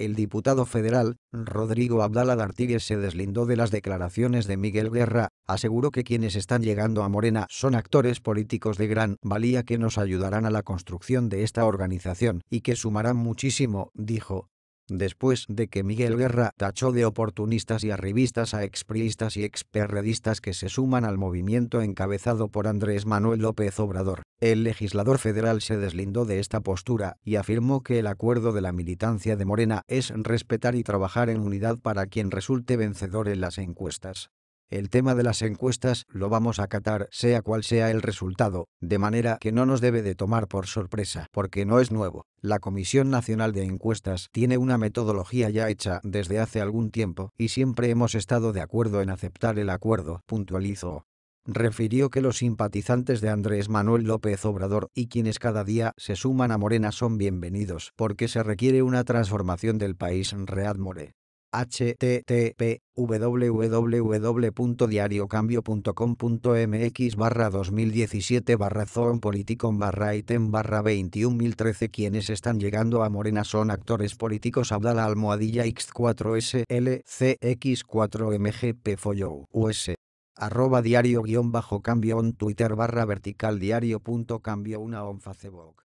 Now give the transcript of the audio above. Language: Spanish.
El diputado federal, Rodrigo Abdala D'Artigues se deslindó de las declaraciones de Miguel Guerra, aseguró que quienes están llegando a Morena son actores políticos de gran valía que nos ayudarán a la construcción de esta organización y que sumarán muchísimo, dijo, después de que Miguel Guerra tachó de oportunistas y arribistas a expriistas y experredistas que se suman al movimiento encabezado por Andrés Manuel López Obrador. El legislador federal se deslindó de esta postura y afirmó que el acuerdo de la militancia de Morena es respetar y trabajar en unidad para quien resulte vencedor en las encuestas. El tema de las encuestas lo vamos a acatar sea cual sea el resultado, de manera que no nos debe de tomar por sorpresa, porque no es nuevo. La Comisión Nacional de Encuestas tiene una metodología ya hecha desde hace algún tiempo y siempre hemos estado de acuerdo en aceptar el acuerdo, puntualizó refirió que los simpatizantes de Andrés Manuel López Obrador y quienes cada día se suman a Morena son bienvenidos porque se requiere una transformación del país Read More http www.diariocambio.com.mx barra 2017 barra zone politicon barra item barra 21013 quienes están llegando a Morena son actores políticos. Abdala Almohadilla X4S LCX4 MGP Follow US arroba diario guion bajo cambio on Twitter barra vertical diario punto cambio una on Facebook